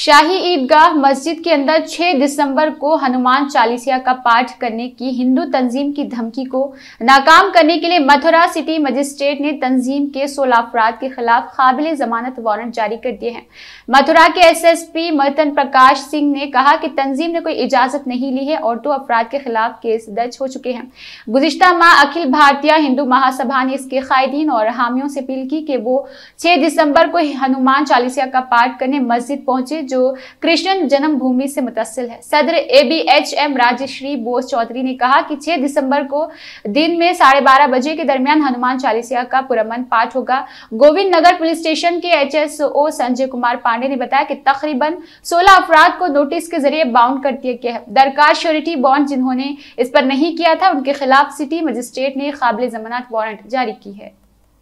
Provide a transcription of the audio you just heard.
शाही ईदगाह मस्जिद के अंदर 6 दिसंबर को हनुमान चालीसिया का पाठ करने की हिंदू तंजीम की धमकी को नाकाम करने के लिए मथुरा सिटी मजिस्ट्रेट ने तंजीम के 16 अफराद के खिलाफ काबिल जमानत वारंट जारी कर दिए हैं। मथुरा के एसएसपी मदन प्रकाश सिंह ने कहा कि तंजीम ने कोई इजाज़त नहीं ली है और दो तो अफराद के खिलाफ केस दर्ज हो चुके हैं। गुजशत माह अखिल भारतीय हिंदू महासभा ने इसके कायदीन और हामियों से अपील की कि वो छह दिसंबर को हनुमान चालीसिया का पाठ करने मस्जिद पहुँचे जो कृष्ण जन्मभूमि से मुतसिल है। सदर A B H M Rajshree Bose Chaudhary ने कहा कि 6 दिसंबर को दिन में साढ़े बारह बजे के दरमियान हनुमान चालीसिया का पुरमन पाठ होगा। गोविंद नगर पुलिस स्टेशन के H S O Sanjay Kumar Pandey ने बताया कि तकरीबन 16 अफराद को नोटिस के ज़रिए बाउंड कर दिया गया है। दरकार श्योरिटी बॉन्ड जिन्होंने इस पर नहीं किया था, उनके खिलाफ सिटी मजिस्ट्रेट ने काबिल जमानत वारंट जारी की है।